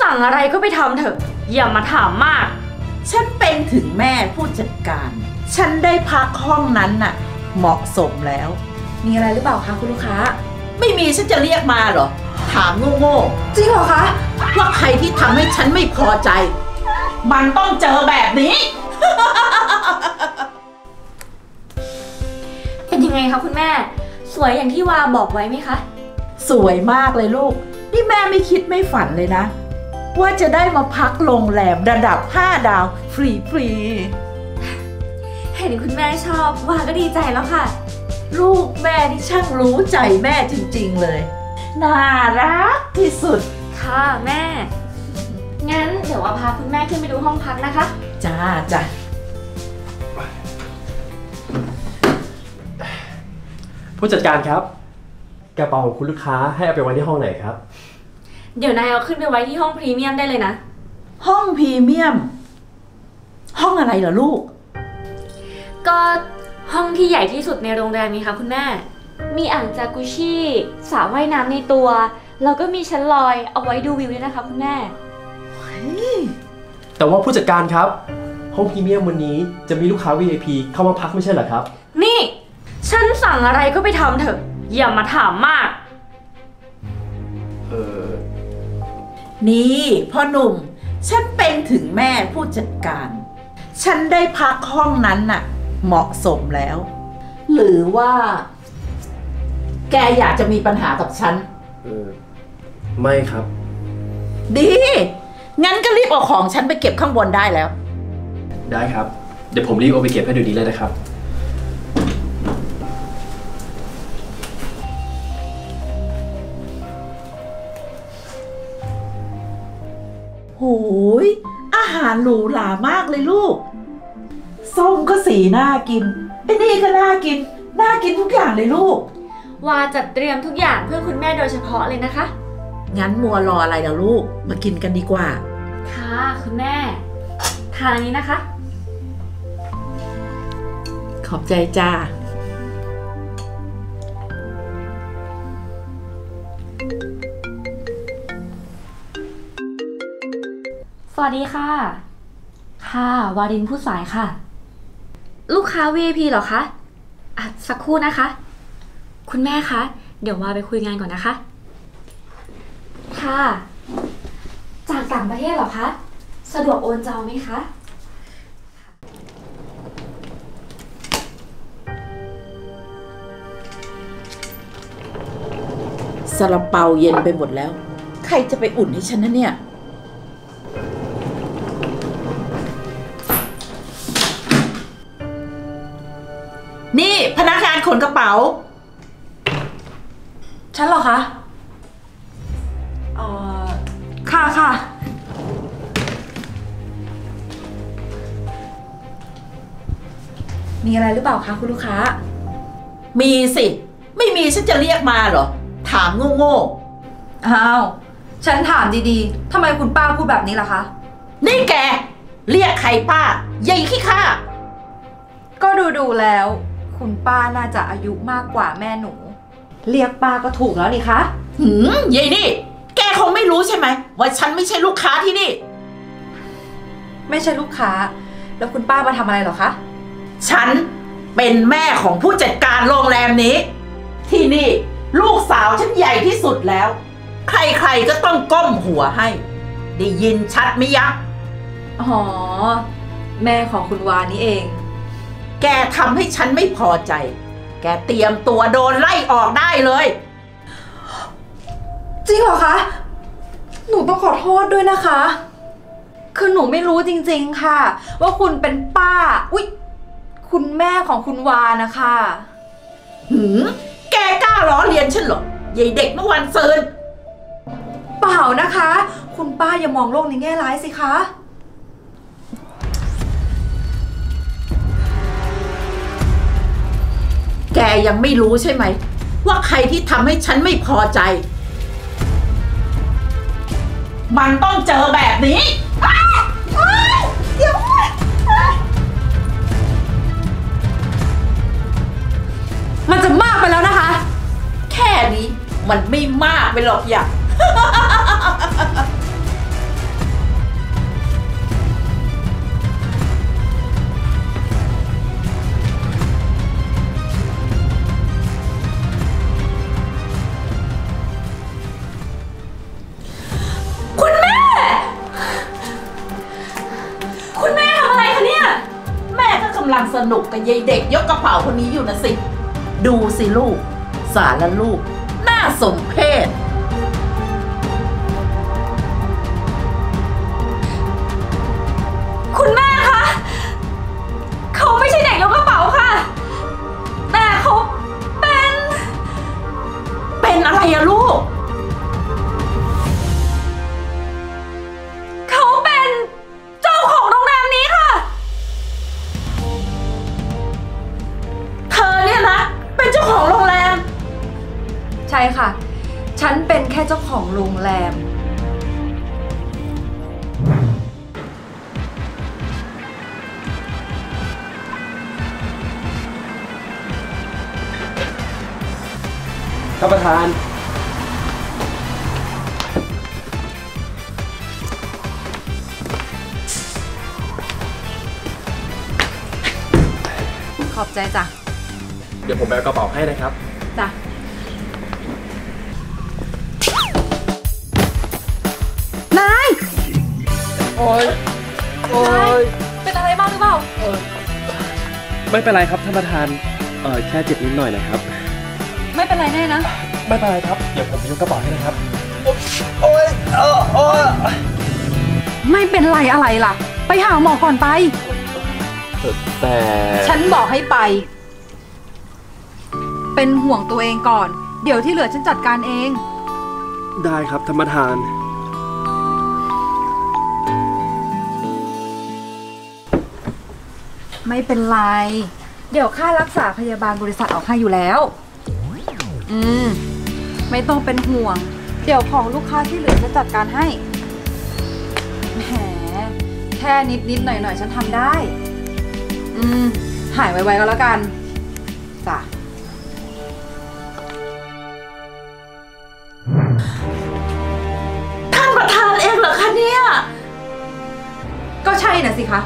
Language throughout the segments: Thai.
สั่งอะไรก็ไปทำเถอะ อย่ามาถามมาก ฉันเป็นถึงแม่ผู้จัดการ ฉันได้พักห้องนั้นน่ะ เหมาะสมแล้ว มีอะไรหรือเปล่าคะคุณลูกค้า ไม่มีฉันจะเรียกมาเหรอ ถามโง่จริงเหรอคะ ๆว่าใครที่ทำให้ฉันไม่พอใจ มันต้องเจอแบบนี้ เป็นยังไงคะคุณแม่ สวยอย่างที่วาบอกไว้ไหมคะ สวยมากเลยลูก นี่แม่ไม่คิดไม่ฝันเลยนะ ว่าจะได้มาพักโรงแรมระดับ 5 ดาว ฟรีฟรีเห็นคุณแม่ชอบวาก็ดีใจแล้วค่ะๆลูกแม่ที่ช่างรู้ใจแม่จริงๆเลย น่ารักที่สุด ค่ะแม่ งั้นเดี๋ยววาพาคุณแม่ขึ้นไปดูห้องพักนะคะ จ้าจ้ะผู้จัดการครับ กระเป๋าของคุณลูกค้าให้เอาไปไว้ที่ห้องไหนครับ เดี๋ยวนายเอาขึ้นไปไว้ที่ห้องพรีเมียมได้เลยนะ ห้องพรีเมียม ห้องอะไรเหรอลูก ก็ห้องที่ใหญ่ที่สุดในโรงแรมนี้ค่ะคุณแม่ มีอ่างจากุชิสระว่ายน้ำในตัว แล้วก็มีชั้นลอยเอาไว้ดูวิวด้วยนะคะคุณแม่ แต่ว่าผู้จัดการครับ ห้องพรีเมียมวันนี้จะมีลูกค้า VIP เข้ามาพักไม่ใช่เหรอครับ นี่ ฉันสั่งอะไรก็ไปทำเถอะ อย่ามาถามมาก นี่พ่อหนุ่ม ฉันเป็นถึงแม่ผู้จัดการ ฉันได้พักห้องนั้นน่ะ เหมาะสมแล้ว หรือว่า แกอยากจะมีปัญหากับฉัน เออไม่ครับ ดี งั้นก็รีบเอาของฉันไปเก็บข้างบนได้แล้ว ได้ครับ เดี๋ยวผมรีบเอาไปเก็บให้เดี๋ยวนี้เลยนะครับ โหยอาหารหรูหรามากเลยลูก ส้มก็สีน่ากินไอ้นี่ก็น่ากิน น่ากินทุกอย่างเลยลูก วาจัดเตรียมทุกอย่างเพื่อคุณแม่โดยเฉพาะเลยนะคะ งั้นมัวรออะไรล่ะลูก มากินกันดีกว่า ค่ะคุณแม่ ทานอันนี้นะคะ ขอบใจจ้า วัสดีค่ะ ค่ะ วารินผู้สายค่ะ ลูกค้า VIP เหรอคะอะสักครู่นะคะ คุณแม่คะ เดี๋ยววาไปคุยงานก่อนนะคะ ค่ะ จากต่างประเทศเหรอคะ สะดวกโอนจองไหมคะซาลาเปาเย็นไปหมดแล้ว ใครจะไปอุ่นให้ฉันนะเนี่ย ขนกระเป๋า ฉันเหรอคะ เอ่อ ค่ะค่ะ มีอะไรหรือเปล่าคะคุณลูกค้า มีสิ ไม่มีฉันจะเรียกมาเหรอ ถามโง่อ้าว ฉันถามดีๆ ทำไมคุณป้าพูดแบบนี้ล่ะคะ ๆนี่แก เรียกใครป้าใหญ่ขี้ข้า ก็ดูดูๆแล้ว คุณป้าน่าจะอายุมากกว่าแม่หนู เรียกป้าก็ถูกแล้วนี่คะ หืมยายนี่ แกคงไม่รู้ใช่ไหมว่าฉันไม่ใช่ลูกค้าที่นี่ ไม่ใช่ลูกค้า แล้วคุณป้ามาทำอะไรเหรอคะ ฉันเป็นแม่ของผู้จัดการโรงแรมนี้ ที่นี่ลูกสาวฉันใหญ่ที่สุดแล้ว ใครๆก็ต้องก้มหัวให้ ได้ยินชัดไหมยะ อ๋อ แม่ของคุณวานี่เอง แกทำให้ฉันไม่พอใจ แกเตรียมตัวโดนไล่ออกได้เลย จริงเหรอคะ หนูต้องขอโทษด้วยนะคะ คือหนูไม่รู้จริงๆค่ะ ว่าคุณเป็นป้า อุ๊ย คุณแม่ของคุณวานะคะ หืมแกกล้าล้อเลียนฉันเหรอยายเด็กเมื่อวันซืน เปล่านะคะ คุณป้าอย่ามองโลกในแง่ร้ายสิคะ แกยังไม่รู้ใช่ไหม ว่าใครที่ทำให้ฉันไม่พอใจ มันต้องเจอแบบนี้อ้าวอ้าวเดี๋ยวอ้าวมันจะมากไปแล้วนะคะ แค่นี้มันไม่มากไปหรอกอย่า งสนุกกับยายเด็กยกกระเป๋าคนนี้อยู่นะสิ ดูสิลูก สารละลูก น่าสมเพช ของโรงแรม ใช่ค่ะ ฉันเป็นแค่เจ้าของโรงแรม ท่านประธาน ขอบใจจ้ะเดี๋ยวผมไปเอากระเป๋าให้นะครับ จ้ะ นาย โอ้ยโอ้ยเป็นอะไรบ้างหรือเปล่า ไม่เป็นไรครับท่านประธาน เออแค่เจ็บนิดหน่อยนะครับ ไม่เป็นไรแน่นะ ไม่เป็นไรครับ เดี๋ยวผมไปยกกระเป๋าให้นะครับ โอ้ยเออโอ้ยไม่เป็นไรอะไรล่ะ ไปหาหมอก่อนไป แต่ ฉันบอกให้ไป เป็นห่วงตัวเองก่อน เดี๋ยวที่เหลือฉันจัดการเอง ได้ครับท่านประธาน ไม่เป็นไร เดี๋ยวค่ารักษาพยาบาลบริษัทออกให้อยู่แล้ว อืม ไม่ต้องเป็นห่วง เดี๋ยวของลูกค้าที่เหลือจะจัดการให้ แหม แค่นิดนิดๆหน่อยหน่อยๆฉันทำได้ อืม หายไวๆก็แล้วกัน จ้ะ ก็ใช่น่ะสิคะ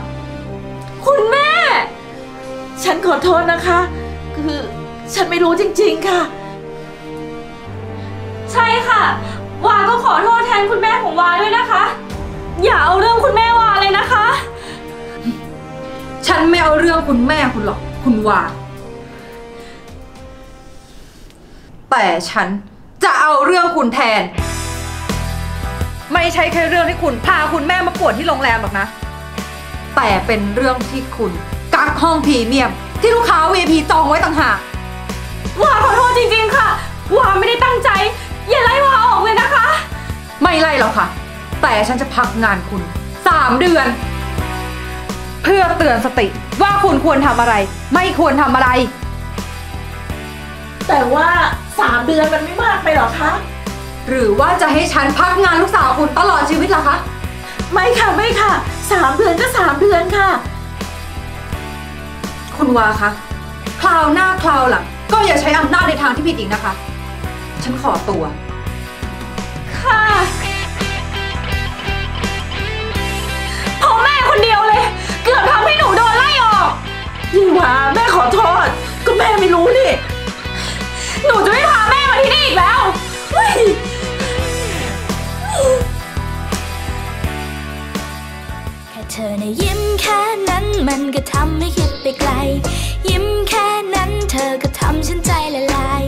คุณแม่ ฉันขอโทษนะคะ คือฉันไม่รู้จริงๆค่ะ ใช่ค่ะ วาก็ขอโทษแทนคุณแม่ของวาด้วยนะคะ อย่าเอาเรื่องคุณแม่วาเลยนะคะ ฉันไม่เอาเรื่องคุณแม่คุณหรอก คุณวา แต่ฉันจะเอาเรื่องคุณแทน ไม่ใช่แค่เรื่องที่คุณพาคุณแม่มาปวดที่โรงแรมหรอกนะ แต่เป็นเรื่องที่คุณกักห้องพรีเมียม ที่ลูกค้า VIP จองไว้ต่างหากวาขอโทษจริงๆค่ะวาไม่ได้ตั้งใจ อย่าไล่วาออกเลยนะคะ ไม่ไล่หรอกค่ะ แต่ฉันจะพักงานคุณ 3 เดือน เพื่อเตือนสติว่าคุณควรทำอะไร ไม่ควรทำอะไร แต่ว่าสามเดือนมันไม่มากไปหรอคะ หรือว่าจะให้ฉันพักงานลูกสาวคุณตลอดชีวิตล่ะคะ ไม่ค่ะไม่ค่ะ สามเดือนก็สามเดือนค่ะ คุณวาคะคราวหน้าคราวหลังก็อย่าใช้อำนาจในทางที่ผิดอีกนะคะ ฉันขอตัว ค่ะเพราะแม่คนเดียวเลย เกือบทำให้หนูโดนไล่ออกนี่หว่าแม่ขอโทษ ก็แม่ไม่รู้นี่ หนูจะไม่พาแม่มาที่นี่อีกแล้วเฮ้ย เธอในะยิ้มแค่นั้นมันก็ทำให้คิดไปไกล ยิ้มแค่นั้นเธอก็ทำฉันใจละลาย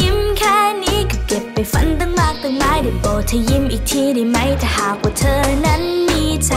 ยิ้มแค่นี้ก็เก็บไปฝันตั้งมากตั้งหลายได้โปรดเธอยิ้มอีกทีได้ไหมถ้าหากว่าเธอนั้นมีใจ